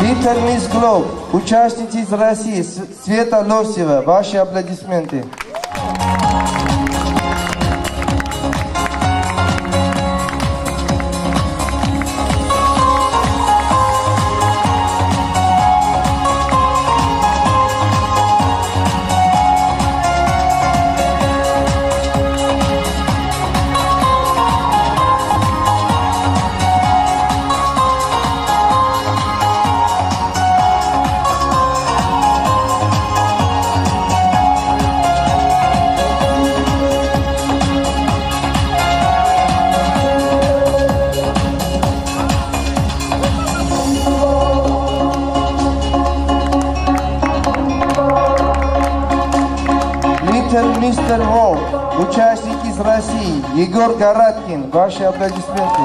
Little Miss Globe, участница из России, Света Лосева. Ваши аплодисменты. Little Mr. World, участник из России, Егор Гараткин. Ваши аплодисменты.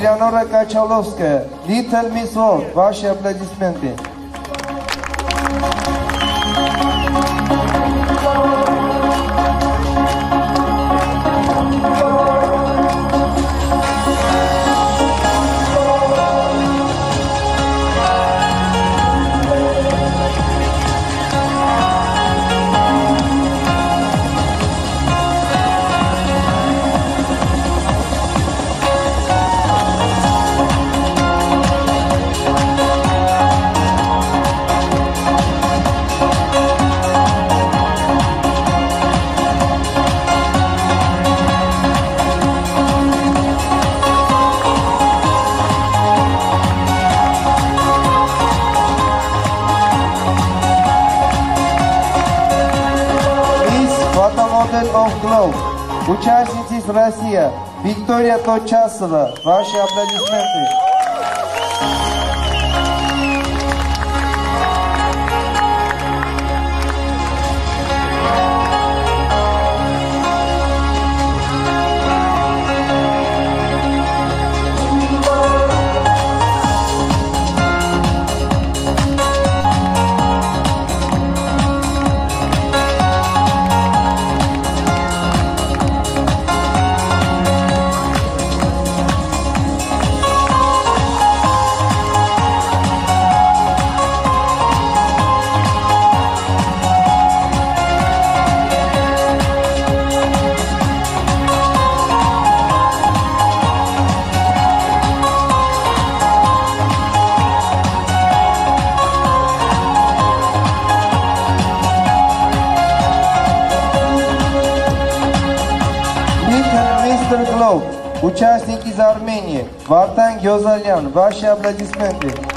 Элеонора Качаловская, Little Miss World. Ваши аплодисменты. Участница из России, Виктория Точасова. Ваши аплодисменты. участник из Армении, Вартан Гёзалян. Ваши аплодисменты.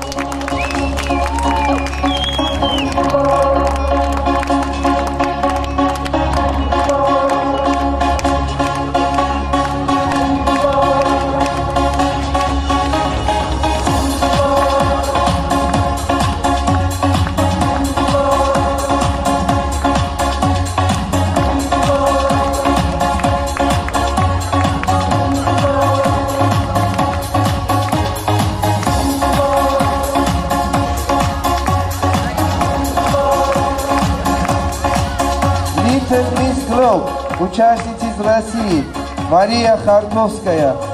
Участница из России, Мария Харковская.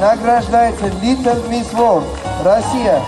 Награждается Little Miss World Россия.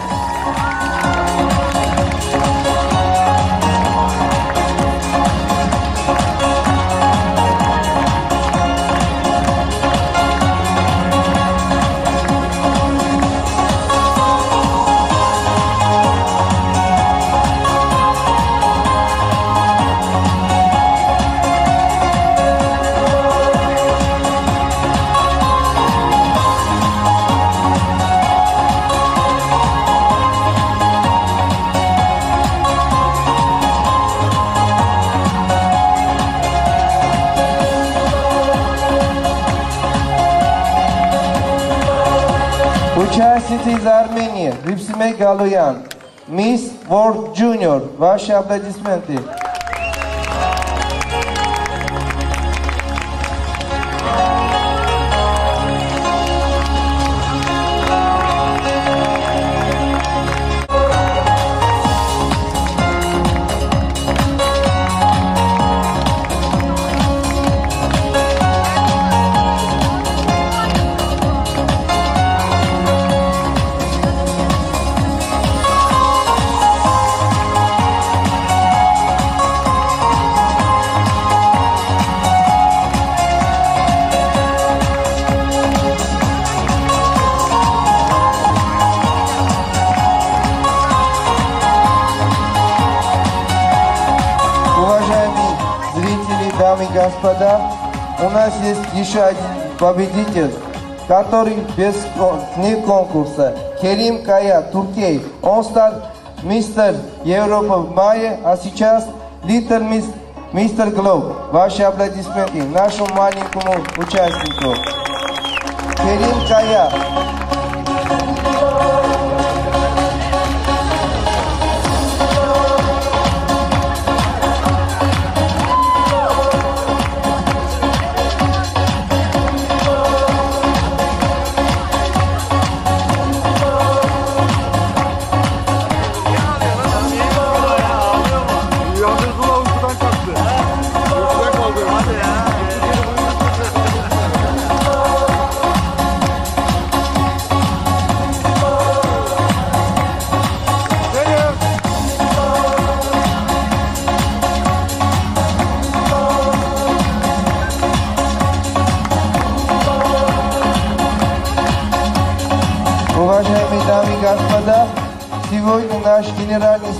Участница из Армении Рипсиме Галуян. Мисс World Junior. Ваши аплодисменты. Есть еще один победитель, который без вне конкурса. Керим Кая, Туркей. Он стал мистер Европа в мае, а сейчас Little Miss, мистер Глоб. Ваши аплодисменты нашему маленькому участнику. Керим Кая.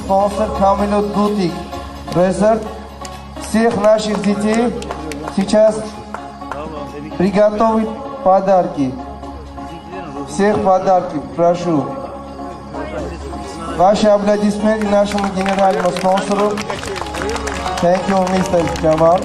Спонсор Камелот Бутик Резерв всех наших детей сейчас приготовит подарки. Всех подарки, прошу. Ваши аплодисменты нашему генеральному спонсору. Thank you, Mr. Jamal.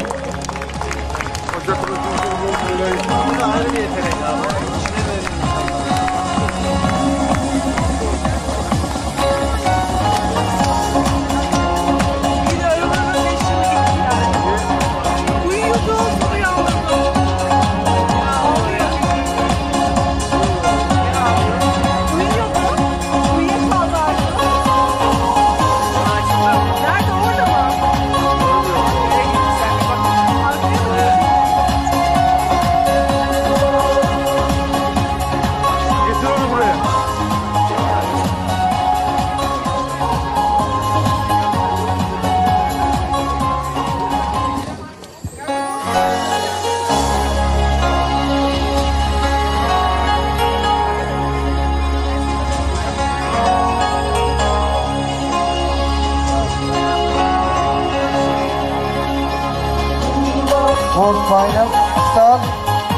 Вот final стал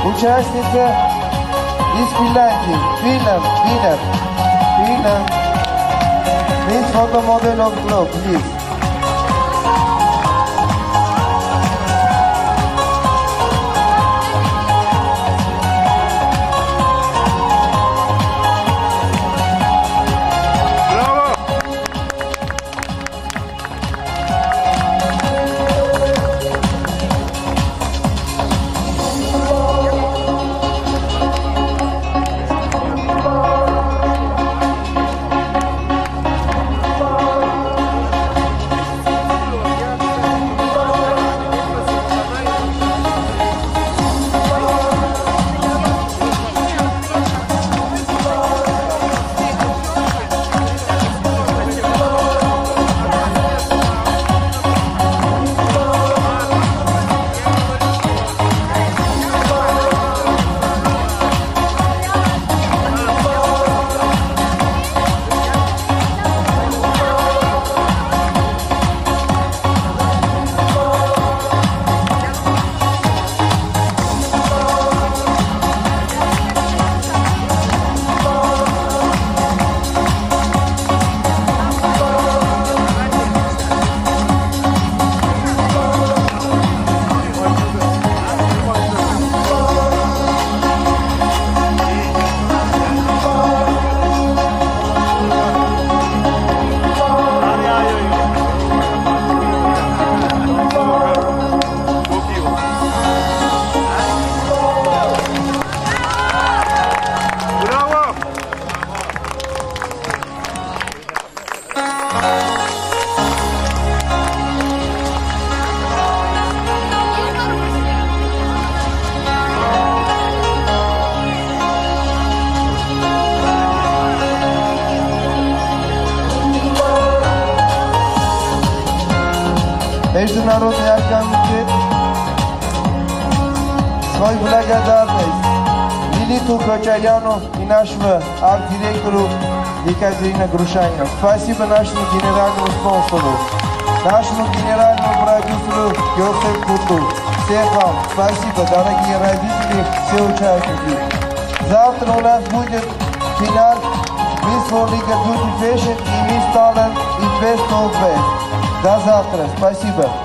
участница из Финляндии. Финлянд, Финлянд, Финлянд. Miss Photo Model of Globe, please. Международный комитет свой благодарность Лилиту Кочаряну и нашему арт-директору Екатерина Грушанину. Спасибо нашему генеральному спонсору, нашему генеральному продюсеру Йосеф Куту. Всем вам спасибо, дорогие родители, все участники. Завтра у нас будет финал Miss World Liga Beauty Fashion и Miss Talent и Best of Best. До завтра. Спасибо.